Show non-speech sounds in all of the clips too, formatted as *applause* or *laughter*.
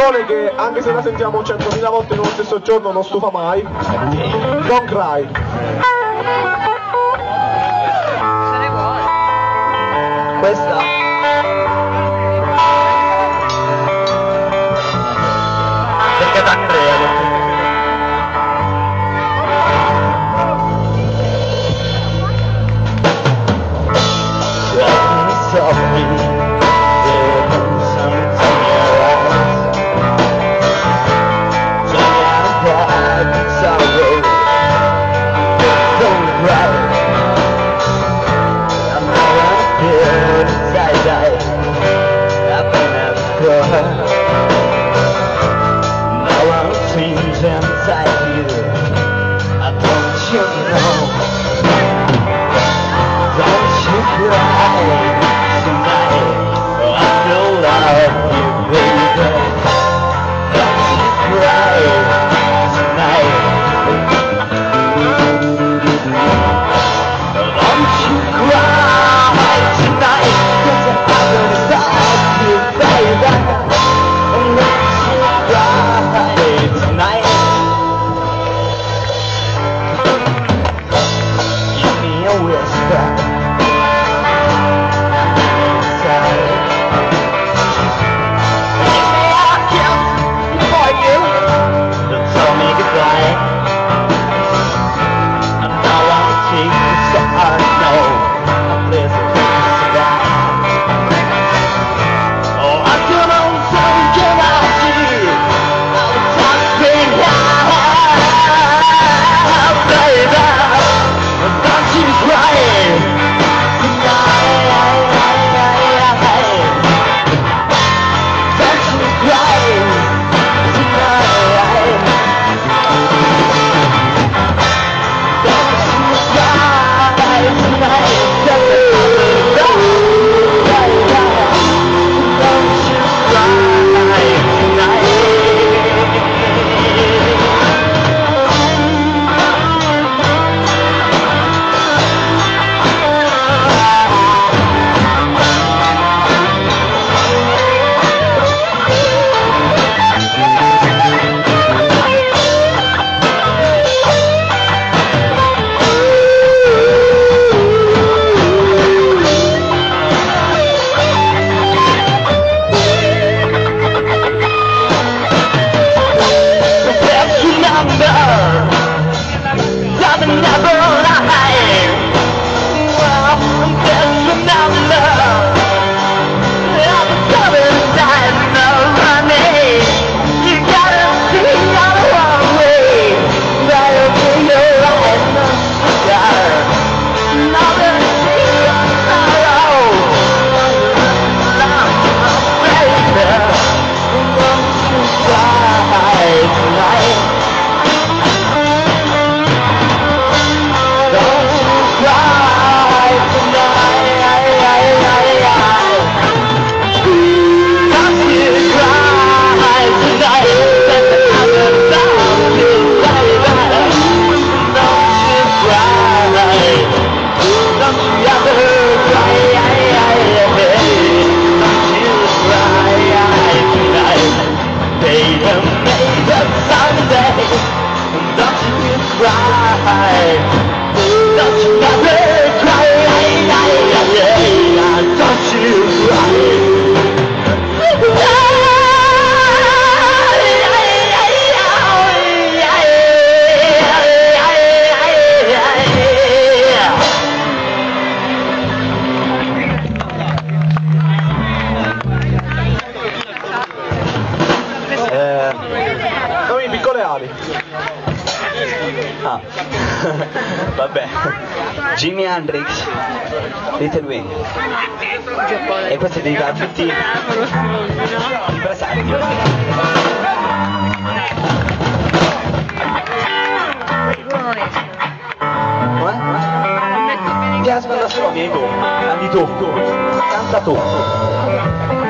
canzone che anche se la sentiamo 100.000 volte nello stesso giorno non stufa mai. Don't Cry. Questa. *laughs* Vabbè. Jimi Hendrix, Little Wing. E questo è dedicato a tutti i presenti. Ti ascolta solo, amico, amico, canta tu.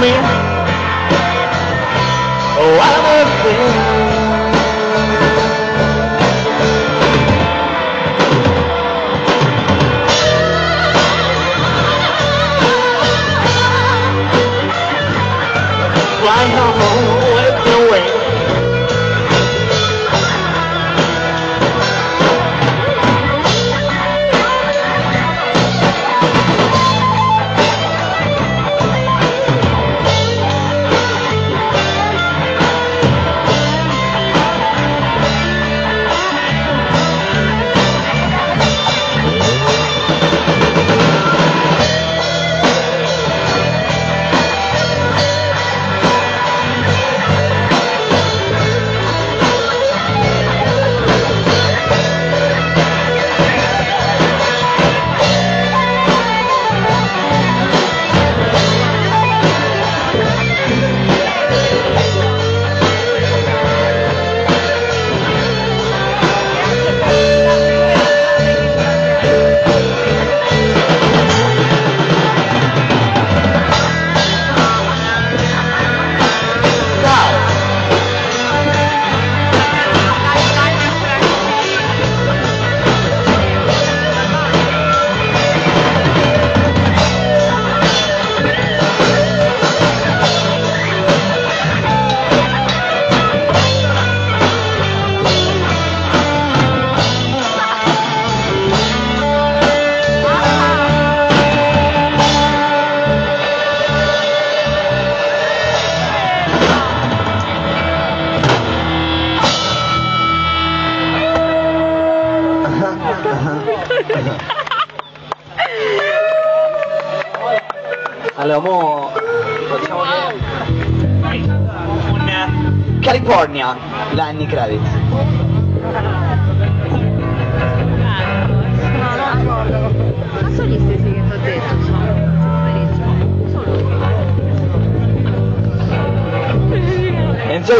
me. Oh, I'm a thing. Mo facciamo che... Un California, Lenny Kravitz. Ma soliste sì che ti ho detto, benissimo. Solo Enzo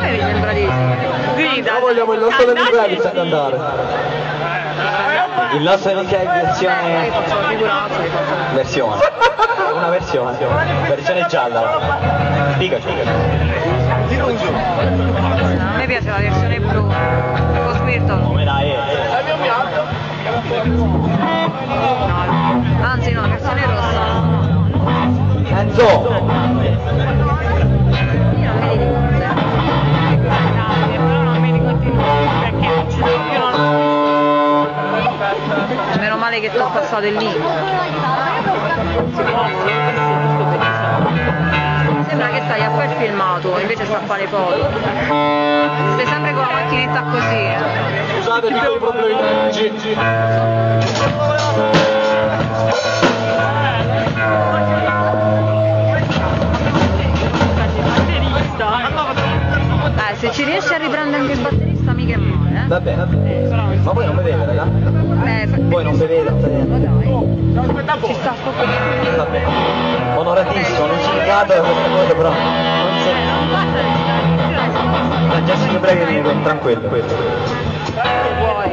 me mi sembra di sì. Noi vogliamo il nostro Lenny Kravitz a cantare. Il nostro versione... La figuraccia, li faccio. Versione. Una versione. Versione gialla. Pikachu. A me piace la versione blu. Con Squirtle. Come dai? No. Anzi no, la versione rossa. Enzo! Che passato il link. Sembra che stai a fare il filmato, invece sta a fare foto. Stai sempre con la macchinetta così. eh. Scusate piccoli problemi tecnici. Eh, se ci riesci a riprendere anche il batterista mica è male, eh. Vabbè, ma voi non bevete, raga? Eh, fa- Voi non bevete? Ma dai. Ci sta sto pochino. Vabbè. Onoratissimo, non ci negato da questa cosa, però non si... La Jessica Braghi tranquillo, questo. Vuoi?